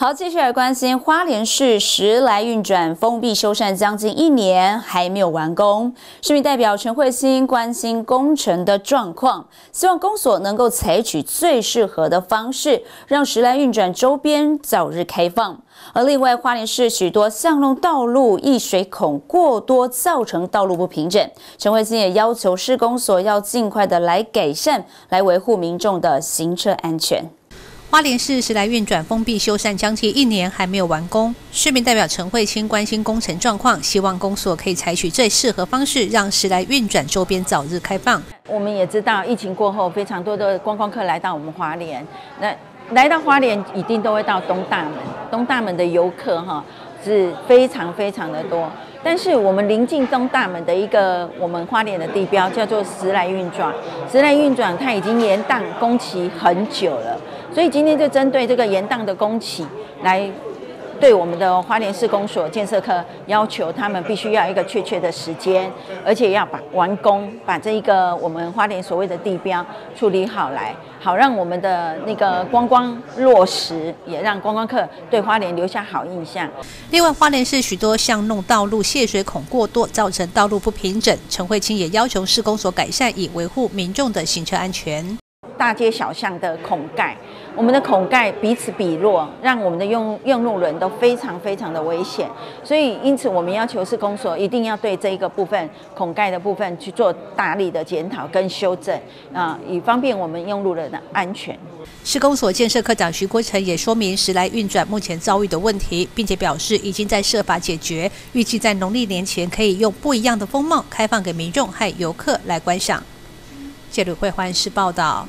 好，继续来关心花莲市时来运转封闭修缮将近一年还没有完工，市民代表陈慧欣关心工程的状况，希望公所能够采取最适合的方式，让时来运转周边早日开放。而另外，花莲市许多巷弄道路溢水孔过多，造成道路不平整，陈慧欣也要求施工所要尽快的来改善，来维护民众的行车安全。花莲市时来运转封闭修缮将近一年还没有完工，市民代表陈慧清关心工程状况，希望公所可以采取最适合方式，让时来运转周边早日开放。我们也知道疫情过后，非常多的观光客来到我们花莲，那来到花莲一定都会到东大门，东大门的游客哈是非常非常的多。但是我们临近东大门的一个我们花莲的地标叫做时来运转，时来运转它已经延宕工期很久了，所以今天就针对这个延宕的工期来。对我们的花莲市公所建设科要求，他们必须要一个确切的时间，而且要把完工，把这一个我们花莲所谓的地标处理好来，好让我们的那个观光落实，也让观光客对花莲留下好印象。另外，花莲市许多巷弄道路泄水孔过多，造成道路不平整。陈慧清也要求施工所改善，以维护民众的行车安全。大街小巷的孔盖。我们的孔盖彼此比弱，让我们的用用路人都非常非常的危险，所以因此我们要求施工所一定要对这一个部分孔盖的部分去做大力的检讨跟修正啊，以方便我们用路人的安全。施工所建设科长徐国成也说明时来运转目前遭遇的问题，并且表示已经在设法解决，预计在农历年前可以用不一样的风貌开放给民众和游客来观赏。谢鲁会欢视报道。